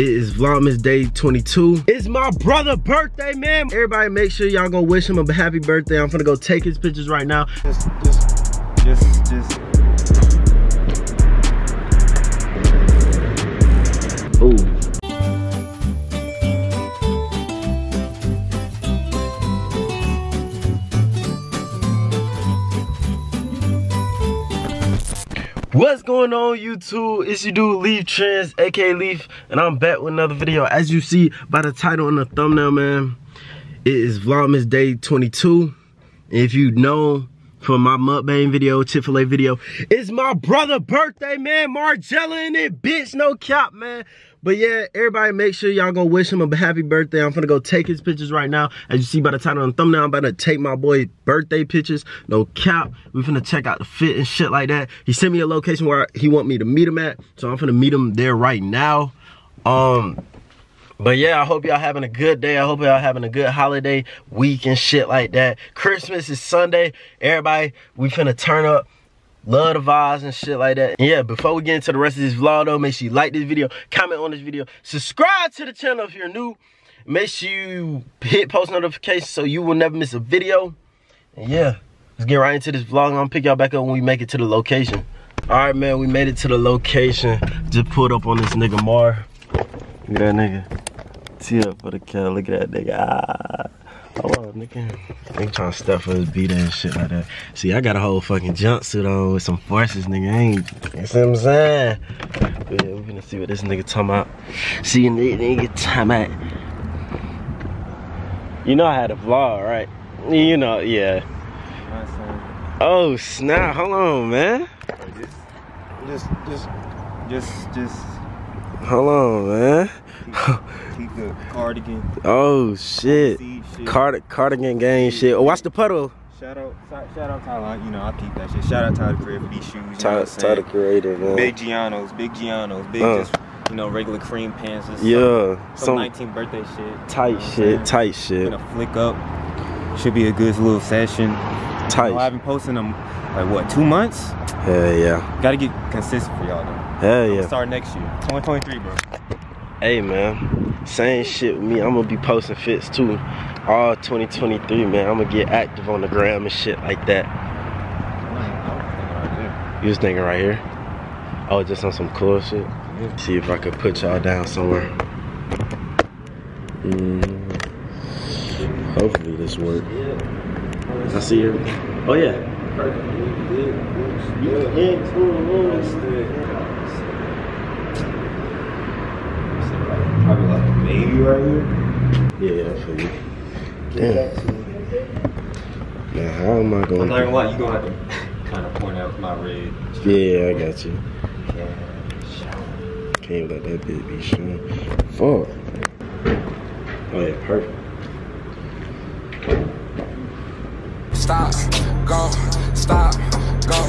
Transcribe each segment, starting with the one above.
It is Vlogmas Day 22. It's my brother birthday, man. Everybody make sure y'all go wish him a happy birthday. I'm gonna go take his pictures right now. Just, just, just, just. What's going on YouTube? It's your dude Liph Trends, aka Liph, and I'm back with another video. As you see by the title and the thumbnail, man, it is Vlogmas Day 22. If you know from my mukbang video, Chick-fil-A video, it's my brother birthday, man. Margella in it, bitch, no cap, man. But yeah, everybody make sure y'all go wish him a happy birthday. I'm gonna go take his pictures right now. As you see by the title and thumbnail, I'm about to take my boy birthday pictures. No cap. We finna check out the fit and shit like that. He sent me a location where he want me to meet him at. So I'm finna meet him there right now. Um, but yeah, I hope y'all having a good day. I hope y'all having a good holiday week and shit like that. Christmas is Sunday. Everybody, we finna turn up. Love the vibes and shit like that. And yeah, before we get into the rest of this vlog though, make sure you like this video, comment on this video, subscribe to the channel if you're new. Make sure you hit post notifications so you will never miss a video. And yeah, let's get right into this vlog. I'm gonna pick y'all back up when we make it to the location. All right, man, we made it to the location. Just pulled up on this nigga Mar. Look at that nigga. Tee up for the kill. Look at that nigga. Ah. Hold on, nigga. They trying to stuff his beat and shit like that. See, I got a whole fucking jumpsuit on with some forces, nigga. I ain't, you see what I'm saying? But yeah, we're gonna see what this nigga talking about. See, nigga talking about. You know I had a vlog, right? You know, yeah. Oh, snap. Hold on, man. Just, just, just, just. Hold on, man. Keep, the cardigan. Oh, shit. Shit. Card cardigan gang shit. Oh, watch the puddle. Shout out, shout out Tyler. You know, I keep that shit. Shout out Tyler Crib for these shoes. You know what I'm Tyler? Creator, man. Big Gianos, big Gianos, big Uh. just you know regular cream pants. Some, Yeah, some some 19 birthday shit. tight You know shit, saying? tight shit, Gonna flick up. Should be a good little session. You know, I've tight. been posting them like what two months. Hell yeah, Got to get consistent for y'all though. hell I'ma yeah. Start next year, 2023, bro. Hey man, same shit with me. I'm gonna be posting fits too. All 2023, man. I'm gonna get active on the gram and shit like that. You was thinking right here? Oh, just on some cool shit. See if I could put y'all down somewhere. Mm, hopefully this work. I see you. Oh yeah. Probably like a right here. Yeah, I feel you. Damn. Man, how am I going I'm not gonna lie, you gonna have to kind of point out my red. Yeah, I got you. Yeah. Can't let that bit be shown. Fuck. Oh yeah, perfect. Stop.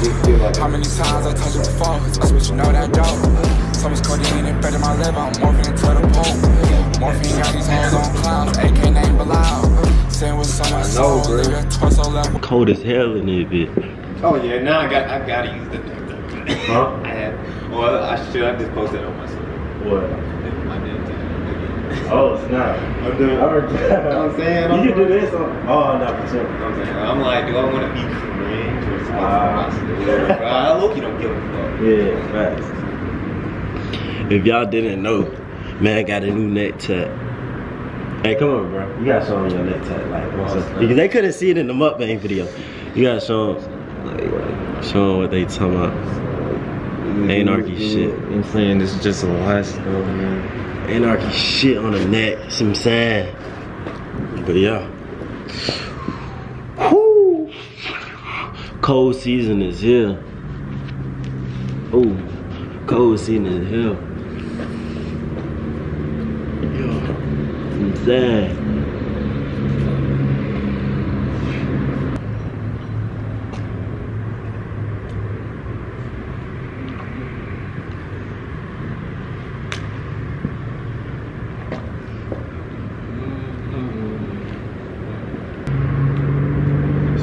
How many times I told you before? That's what you know that dope. So much codeine and better my liver. I'm morphing into the pool. Morphine got these hoes on clouds. AK name Bilal. Saying with so much soul. bro. Leave your torso level. Cold as hell in this bit. Oh yeah, now I got I gotta use the. Huh? I had. Well, I should have just posted on myself. What? My damn thing. Oh snap. I'm doing. I heard that. I'm saying, You I'm- can do this on. Oh no, for sure. I'm saying, I'm like, do I want to be cringe or something? But I look, you don't give a fuck. Yeah, facts. If y'all didn't know, man got a new neck tat. Hey, come on, bro. You gotta show them your neck tat, like, what's up? Because they couldn't see it in the mukbang video. You gotta show them, like, show them what they talking about. Anarchy shit. I'm saying this is just a last man. Anarchy shit on the neck. See what I'm saying? But yeah. Whew. Cold season is here. Oh, cold season is here. Yeah. I'm saying.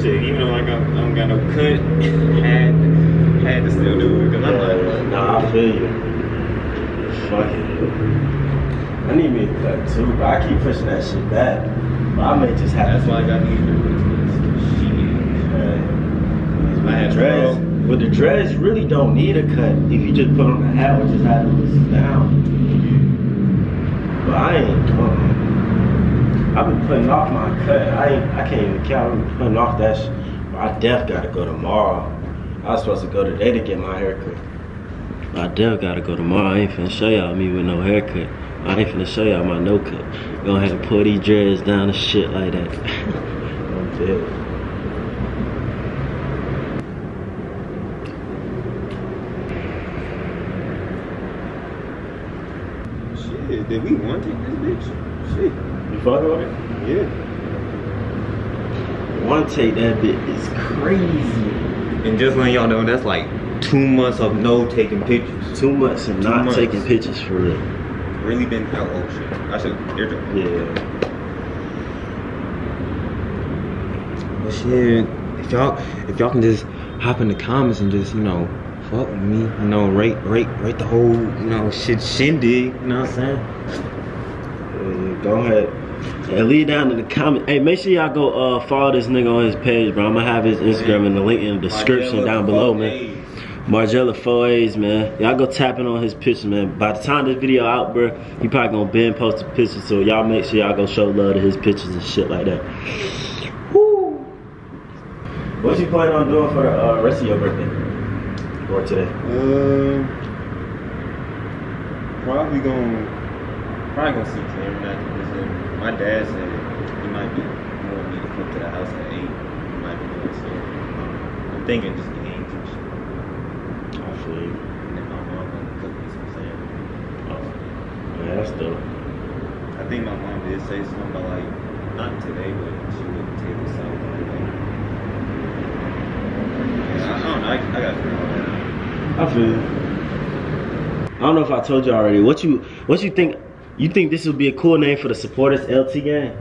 Shit, even though I, got, I don't got no cut, had, had to still do it. Because I'm like, Nah, I feel you. Fuck it. I need me a cut too, but I keep pushing that shit back. But I may just have That's to. why I got I had dreads. But the dreads really don't need a cut if you just put on a hat or just have them listen down. But I ain't doing it. I've been putting off my cut. I ain't. I can't even count. I've been putting off that shit. But I def gotta go tomorrow. I was supposed to go today to get my haircut. I def gotta go tomorrow. I ain't finna show y'all me with no haircut. I ain't finna show y'all my no cut. Go ahead and pull these dreads down and shit like that. I'm dead. Shit, did we want it, this bitch? Shit. You fucking with it? Yeah. One take that bit is crazy. And just letting y'all know, that's like two months of no taking pictures. Two months and Two not months. taking pictures for real. Really been out. Oh shit. I should airdrop. Yeah. But shit, if y'all if y'all can just hop in the comments and just, you know, fuck with me, you know, rate rate rate the whole, you know, shit shindig, you know what I'm saying? Yeah, go ahead. And leave down in the comment. Hey, make sure y'all go uh follow this nigga on his page, bro. I'm gonna have his Instagram in the link in the description down below, man. Margella Foyes, man. Y'all go tapping on his pictures, man. By the time this video out, bro, he probably gonna been post a picture. So y'all make sure y'all go show love to his pictures and shit like that. Woo. What you planning on doing for the uh, rest of your birthday? Or today? Um, probably gonna probably gonna see Cameron after this. My dad said he might be wanting me to come to the house at eight. He might be doing so. I'm thinking just games and shit. I feel you. And then my mom gonna cook me some sandwich. Oh, I think my mom did say something about like not today, but she would take us out. Yeah, I don't know. I, I got figure out. I feel. I don't know if I told you already. What you what you think? You think this would be a cool name for the supporters? LT gang.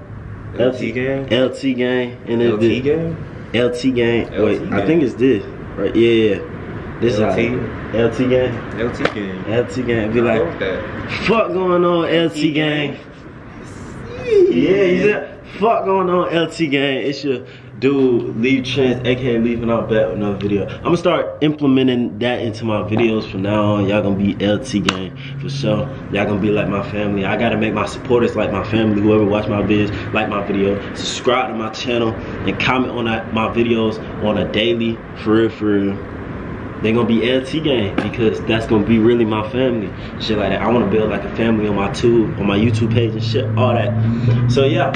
LT gang? LT gang. And LT game? LT gang. LT Wait, I think it's this. Right? Yeah, yeah. This is how- LT? LT gang. LT gang. LT gang. Be like, that. fuck going on, LT gang. Yeah, you said, fuck going on, LT gang. It's your dude, Leave Chance, aka Leaving Out Back with another video. I'm gonna start implementing that into my videos from now on. Y'all gonna be LT gang for sure. Y'all gonna be like my family. I gotta make my supporters like my family. Whoever watch my vids, like my video, subscribe to my channel, and comment on my videos on a daily, for real, for real they gonna be LT gang because that's gonna be really my family. Shit like that. I wanna build like a family on my tube, on my YouTube page and shit, all that. So yeah,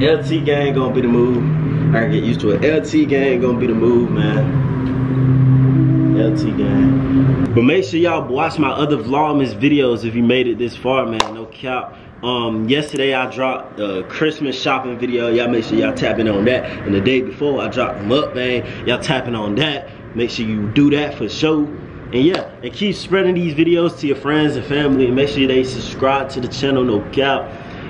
LT gang gonna be the move. I gotta get used to it. LT gang gonna be the move, man. LT gang. But make sure y'all watch my other Vlogmas videos if you made it this far, man. No cap. Um, yesterday I dropped a Christmas shopping video. Y'all make sure y'all tapping on that. And the day before I dropped them up, man. Y'all tapping on that. Make sure you do that for sure. And yeah, and keep spreading these videos to your friends and family. And make sure they subscribe to the channel, no cap.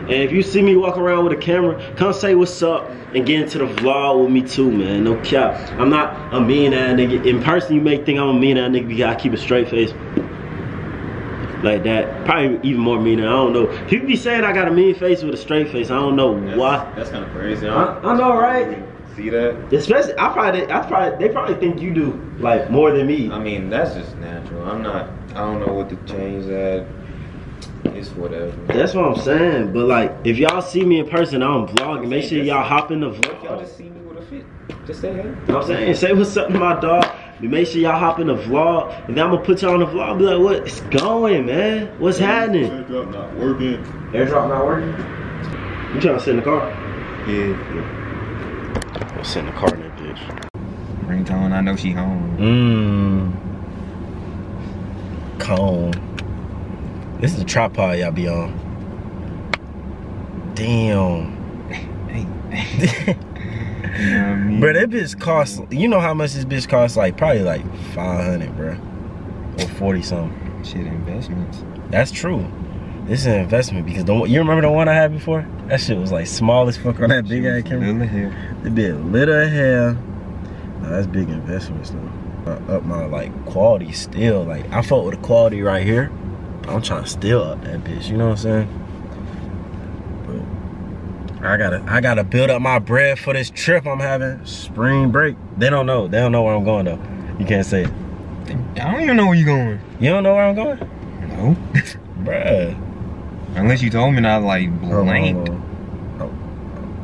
And if you see me walk around with a camera, come say what's up and get into the vlog with me too, man. No cap. I'm not a mean ass nigga. In person, you may think I'm a mean ass nigga because I keep a straight face. Like that. Probably even more mean. I don't know. People be saying I got a mean face with a straight face. I don't know That's, why. That's kind of crazy. I, I know, right? See that? Especially, I probably, I probably, they probably think you do like more than me. I mean, that's just natural. I'm not. I don't know what to change that. It's whatever. That's what I'm saying. But like, if y'all see me in person, I'm vlogging. Make sure y'all hop in the vlog. y'all just see me with a fit? Just say hey. You know what I'm saying? Say what's up to my dog. But make sure y'all hop in the vlog. And then I'm gonna put y'all on the vlog. Be like, what's going, man? What's happening? Airdrop not working. Airdrop not working? You trying to sit in the car? Yeah. I'm in the car in that bitch. Ringtone. I know she home. Mmm. Cone. This is the tripod y'all be on. Damn. Hey. you know I mean? Bro, that bitch cost. You know how much this bitch costs? Like probably like five hundred, bro, or forty something. Shit, investments. That's true. This is an investment because the you remember the one I had before? That shit was like small as fuck on that big ass camera. Little. It bit lit as hell. Nah, that's big investments though. Uh, up my like quality still. Like I fought with the quality right here. I'm trying to still up that bitch. You know what I'm saying? I gotta I gotta build up my bread for this trip I'm having. Spring break. They don't know. They don't know where I'm going though. You can't say it. I don't even know where you're going. You don't know where I'm going? No. Bruh. Unless you told me and I like blanked. Oh, oh,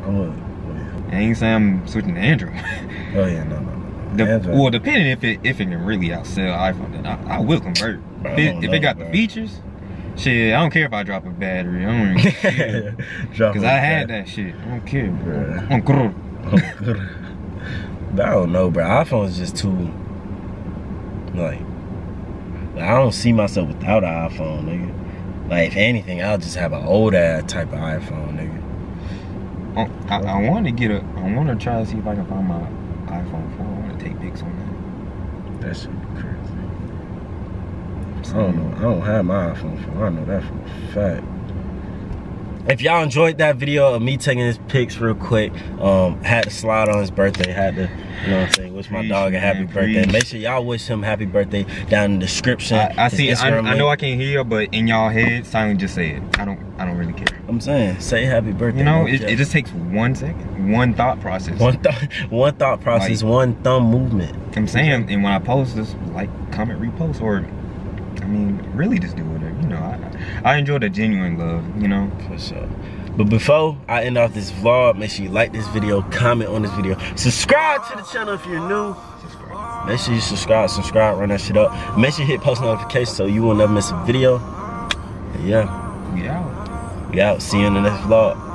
I'm gonna- oh, I ain't saying I'm switching to Android. oh yeah, no, no, no. The, Android. well, depending if it if it can really outsell iPhone, then I, I will convert. Bro, If it, if know, it got bro. the features, shit, I don't care if I drop a battery. I don't even care. Drop Cause I had that shit. I don't care, bro. I'm cool. I don't know, bro. iPhone's just too like I don't see myself without an iPhone, nigga. Like if anything, I'll just have an old ass type of iPhone, nigga. Oh, I, I want to get a. I want to try to see if I can find my iPhone 4. I want to take pics on That be crazy. I don't know. I don't have my iPhone 4. I know that for a fact. If y'all enjoyed that video of me taking his pics real quick, um, had to slide on his birthday, had to, you know what I'm saying, wish my Preach, dog a happy man, birthday. preach. Make sure y'all wish him happy birthday down in the description. I, I see. I, I know I can't hear, but in y'all head, silently just say it. I don't. I don't really care. I'm saying, say happy birthday. You know, no it, it just takes one second, one thought process. one thought, one thought process, Like- one thumb movement. I'm saying, and when I post this, like, comment, repost, or, I mean, really just do whatever. I, I enjoy the genuine love. You know. For sure. But before I end off this vlog, make sure you like this video, comment on this video, subscribe to the channel if you're new. Make sure you subscribe, subscribe, run that shit up. Make sure you hit post notifications so you will never miss a video. And yeah, We out. we out. See you in the next vlog.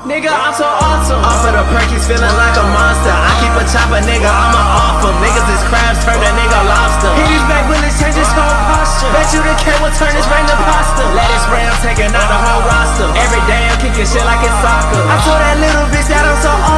Nigga, I'm so awesome. Off of the perkies, feeling like a monster. I keep a chopper, nigga, I'm an awful. Niggas is crabs, turn that nigga lobster. Hit these back, bullets, it change his whole posture? Bet you the K will turn his brain to pasta. Let his taking out the whole roster. Every day I'm kicking shit like it's soccer. I told that little bitch that I'm so awesome.